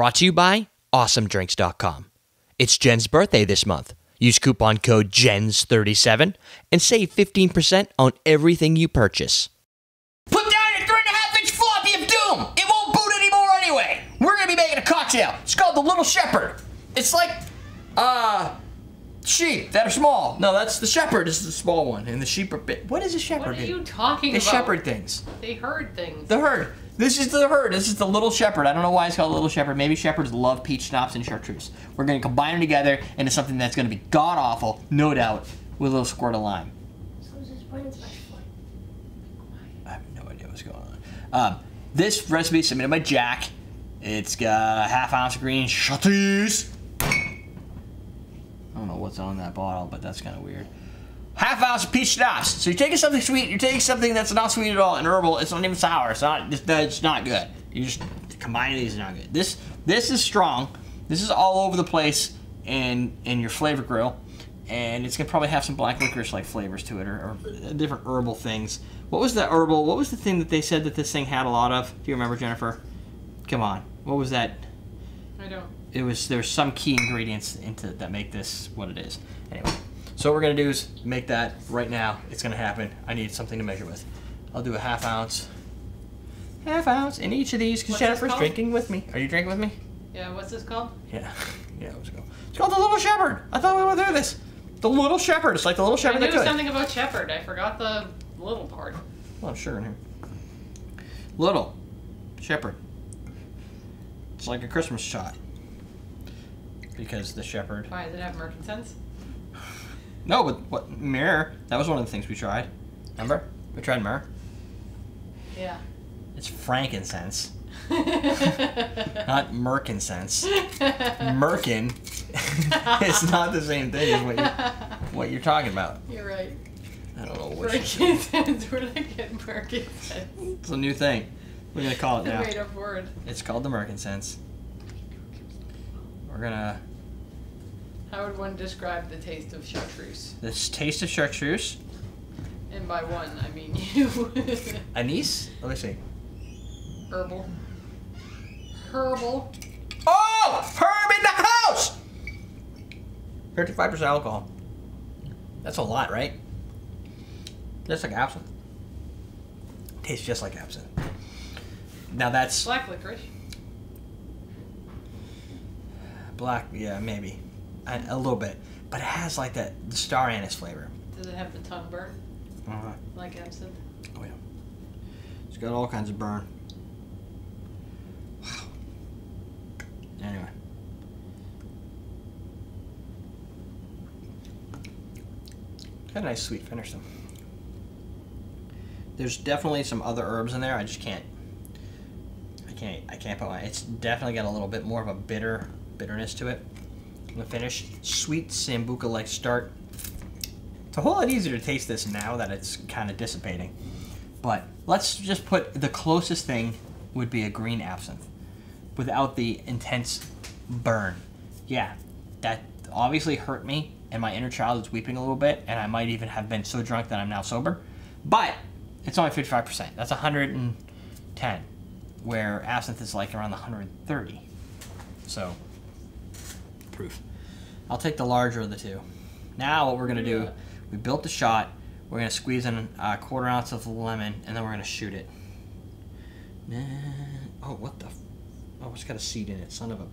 Brought to you by AwesomeDrinks.com. It's Jen's birthday this month. Use coupon code JENS37 and save 15% on everything you purchase. Put down your three and a half inch floppy of doom. It won't boot anymore anyway. We're gonna be making a cocktail. It's called the Little Shepherd. It's like, uh, sheep that are small. No, that's the shepherd. Is the small one, and the sheep are big. What is a shepherd? What are you talking the about? shepherd things. They herd things. The herd. This is the herd. This is the little shepherd. I don't know why it's called little shepherd. Maybe shepherds love peach schnapps and chartreuse. We're gonna combine them together into something that's gonna be god awful, no doubt, with a little squirt of lime. So this Brandon's microphone? I have no idea what's going on. Um, this recipe is submitted by Jack. It's got a half ounce of green chartreuse. I don't know what's on that bottle, but that's kind of weird. Half ounce of peach schnapps. So you're taking something sweet, you're taking something that's not sweet at all, and herbal. It's not even sour. It's not. It's, it's not good. You just combining these is not good. This this is strong. This is all over the place in in your flavor grill, and it's gonna probably have some black licorice like flavors to it, or, or different herbal things. What was the herbal? What was the thing that they said that this thing had a lot of? Do you remember, Jennifer? Come on. What was that? I don't. it was there's some key ingredients into that make this what it is. Anyway, so what we're gonna do is make that right now. It's gonna happen. I need something to measure with. I'll do a half ounce, half ounce in each of these because Jennifer's drinking with me. Are you drinking with me? Yeah, what's this called? Yeah, yeah. Let's go. It's called the Little Shepherd. I thought we went through this. The Little Shepherd. It's like the Little Shepherd I knew that could. something about shepherd. I forgot the little part. A lot of sugar in here. Little shepherd. It's like a Christmas shot. Because the shepherd. Why does it have merkinsense? No, but what myrrh? That was one of the things we tried. Remember? We tried myrrh. Yeah. It's frankincense, not merkincense. Merkin is not the same thing as what you're, what you're talking about. You're right. I don't know what. Merkinsense. Where did I get merkinsense? It's a new thing. We're gonna call it It's a now. made up word. It's called the merkincense. We're gonna How would one describe the taste of chartreuse? this taste of chartreuse. And by one, I mean you. Anise. Let me see. Herbal. Herbal. Oh, herb in the house. Thirty-five percent alcohol. That's a lot, right? That's like absinthe. Tastes just like absinthe. Now that's Black licorice. black. Yeah, maybe a, a little bit, but it has like that the star anise flavor. Does it have the tongue burn? Uh-huh. Like absinthe? Oh yeah. It's got all kinds of burn. Wow. Anyway. Got a nice sweet finish though. There's definitely some other herbs in there. I just can't. I can't. I can't put my. It's definitely got a little bit more of a bitter bitterness to it. The finish, sweet sambuca like start. It's a whole lot easier to taste this now that it's kind of dissipating. But let's just put the closest thing would be a green absinthe without the intense burn. Yeah, that obviously hurt me, and my inner child is weeping a little bit, and I might even have been so drunk that I'm now sober. But it's only 55%. That's 110, where absinthe is like around the 130. So, proof. I'll take the larger of the two. Now, what we're gonna do, we built the shot. We're gonna squeeze in a quarter ounce of lemon, and then we're gonna shoot it. Oh, what the? F- oh, it's got a seed in it. Son of a.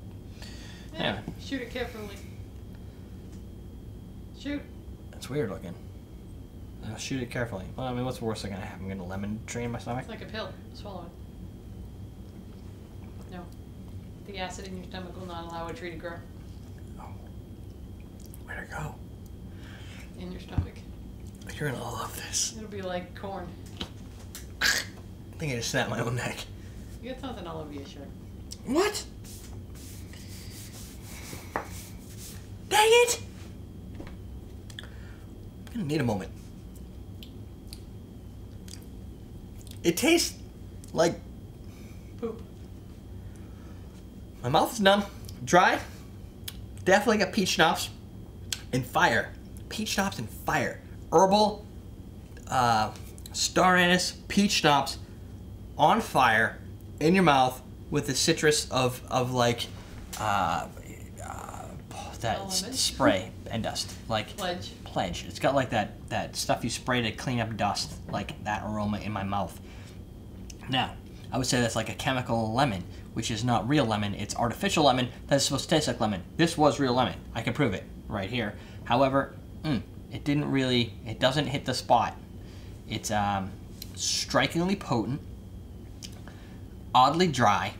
Yeah. Yeah. Shoot it carefully. Shoot. That's weird looking. I'll shoot it carefully. Well, I mean, what's the worst thing gonna happen? I'm gonna lemon tree in my stomach. It's like a pill. Swallow it. No. The acid in your stomach will not allow a tree to grow. Where'd it go? in your stomach. You're gonna love this. It'll be like corn. I think I just snapped my own neck. You got something all over your shirt. What? Dang it! I'm gonna need a moment. It tastes like Poop. my mouth is numb, dry. Definitely got peach schnapps and fire. Peach schnapps and fire. Herbal, uh, star anise, peach schnapps on fire in your mouth with the citrus of of like uh, uh, that spray and dust, like Pledge. pledge. It's got like that that stuff you spray to clean up dust, like that aroma in my mouth. Now, I would say that's like a chemical lemon, which is not real lemon. It's artificial lemon that's supposed to taste like lemon. This was real lemon. I can prove it right here. However, mm, it didn't really. It doesn't hit the spot. It's um, strikingly potent, oddly dry,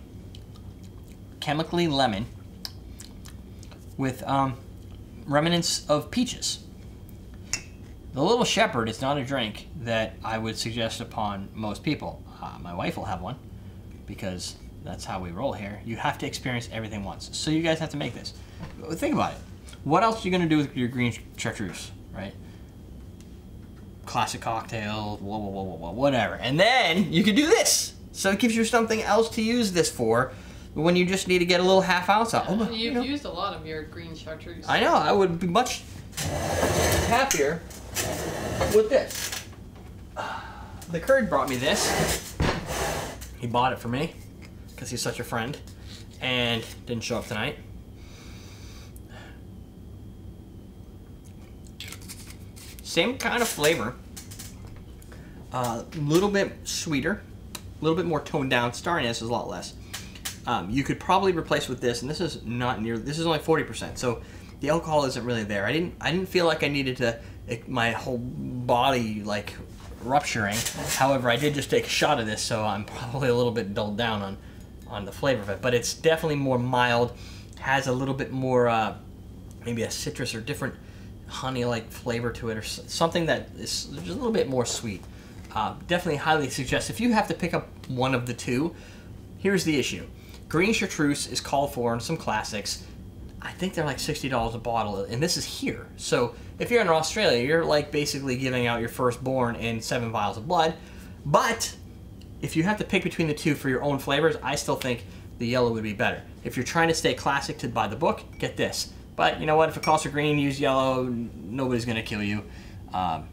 chemically lemon, with um, remnants of peaches. The Little Shepherd is not a drink that I would suggest upon most people. Uh, my wife will have one because that's how we roll here. You have to experience everything once. So you guys have to make this. Think about it. What else are you going to do with your green chartreuse, right? Classic cocktail, whoa, whoa, whoa, whoa, whoa, whatever. And then you can do this. So it gives you something else to use this for when you just need to get a little half ounce out. Oh, you You've know. used a lot of your green chartreuse. I know. I would be much happier with this. The Kurd brought me this. He bought it for me because he's such a friend, and didn't show up tonight. Same kind of flavor. A little bit sweeter, a little bit more toned down. Starriness is a lot less. Um, you could probably replace with this, and this is not near. This is only forty percent, so the alcohol isn't really there. I didn't. I didn't feel like I needed to. It, my whole body like rupturing. However, I did just take a shot of this, so I'm probably a little bit dulled down on on the flavor of it. But it's definitely more mild. Has a little bit more, uh, maybe a citrus or different honey-like flavor to it, or something that is just a little bit more sweet. Uh, definitely highly suggest if you have to pick up one of the two. Here's the issue: green chartreuse is called for in some classics. I think they're like sixty dollars a bottle, and this is here. So if you're in Australia, you're like basically giving out your firstborn and seven vials of blood. But if you have to pick between the two for your own flavors, I still think the yellow would be better. If you're trying to stay classic to buy the book, get this. But you know what? If it calls for green, use yellow. Nobody's gonna kill you. Um,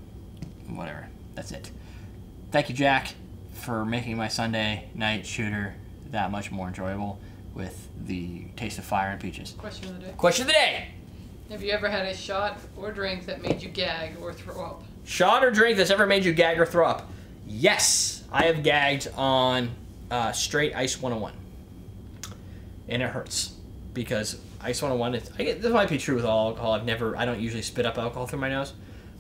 whatever. That's it. Thank you, Jack, for making my Sunday night shooter that much more enjoyable with the taste of fire and peaches. Question of the day. Question of the day. Have you ever had a shot or drink that made you gag or throw up? Shot or drink that's ever made you gag or throw up? Yes, I have gagged on uh, straight ice 101, and it hurts because ice 101. Is, I get, this might be true with all alcohol. I've never, I don't usually spit up alcohol through my nose,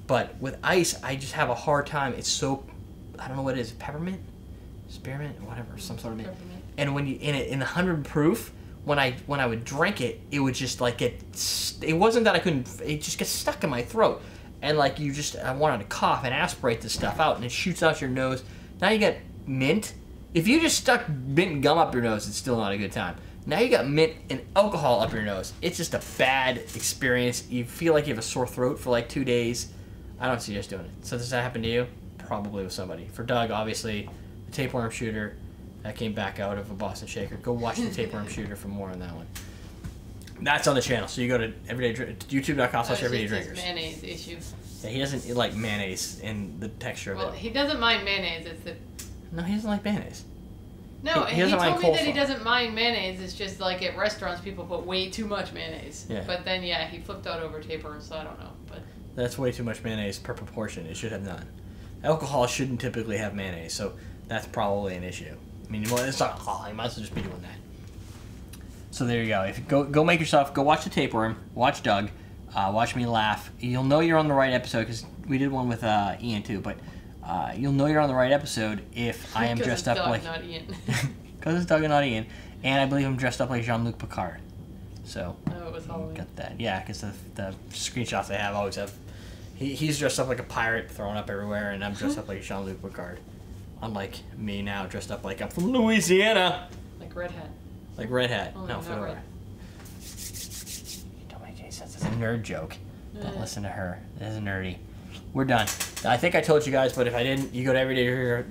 but with ice, I just have a hard time. It's so, I don't know what it is, peppermint, spearmint, whatever, some sort of mint. Peppermint. And when you in it in the hundred proof, when I when I would drink it, it would just like get. It wasn't that I couldn't. It just gets stuck in my throat, and like you just I wanted to cough and aspirate this stuff out, and it shoots out your nose. Now you got mint. If you just stuck mint gum up your nose, it's still not a good time. Now you got mint and alcohol up your nose. It's just a bad experience. You feel like you have a sore throat for like two days. I don't suggest doing it. So does that happen to you? Probably with somebody. For Doug, obviously, the tapeworm shooter that came back out of a Boston Shaker. Go watch the tapeworm shooter for more on that one. That's on the channel. So you go to everyday youtube.com slash everyday drinkers. mayonnaise issue. Yeah, he doesn't like mayonnaise and the texture of it. Well, he doesn't mind mayonnaise. It's the No, he doesn't like mayonnaise. No. He- he He, told mind me that he doesn't mind mayonnaise. It's just like at restaurants, people put way too much mayonnaise. Yeah. But then yeah, he flipped out over tapeworm, so I don't know. But That's way too much mayonnaise per proportion. It should have none. Alcohol shouldn't typically have mayonnaise, so that's probably an issue. I mean, it's not alcohol. You might as well just be doing that. So there you go. If you go go make yourself go watch the tapeworm, watch Doug, uh, watch me laugh. You'll know you're on the right episode because we did one with uh, Ian too. But uh, you'll know you're on the right episode if I am dressed up Doug, like not Ian. because it's Doug and not Ian, and I believe I'm dressed up like Jean-Luc Picard. So no, it was Halloween. Got that. Yeah, because the, the screenshots I have always have. He, he's dressed up like a pirate, throwing up everywhere, and I'm dressed up like Jean Luc Picard. Unlike me now, dressed up like I'm from Louisiana, Like red hat. like Red Hat. Oh, no, fedora. red. Don't make any sense. It's a nerd joke. Don't Eh. listen to her. It is nerdy. We're done. I think I told you guys, but if I didn't, you go to Everyday Drinker.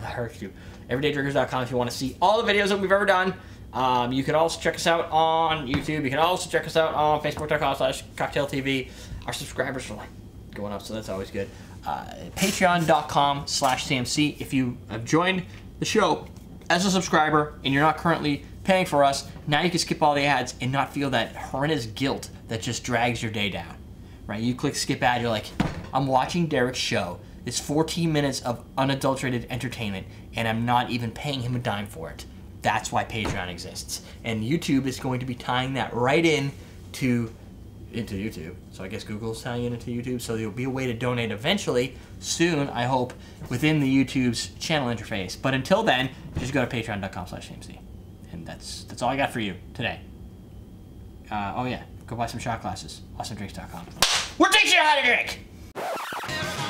That hurts you. EverydayDrinkers.com if you want to see all the videos that we've ever done. Um, you can also check us out on YouTube. You can also check us out on Facebook.com slash Cocktail TV. Our subscribers are like going up, so that's always good. Uh, Patreon.com slash CMC. If you have joined the show as a subscriber and you're not currently paying for us, now you can skip all the ads and not feel that horrendous guilt that just drags your day down. Right? You click skip ad, you're like, I'm watching Derek's show. It's 14 minutes of unadulterated entertainment, and I'm not even paying him a dime for it. That's why Patreon exists. And YouTube is going to be tying that right in to into YouTube. So I guess Google's tying it into YouTube. So there'll be a way to donate eventually, soon, I hope, within the YouTube's channel interface. But until then, just go to patreon.com slash. And that's that's all I got for you today. Uh, oh yeah, go buy some shot glasses. AwesomeDrinks.com. We're teaching you how to drink!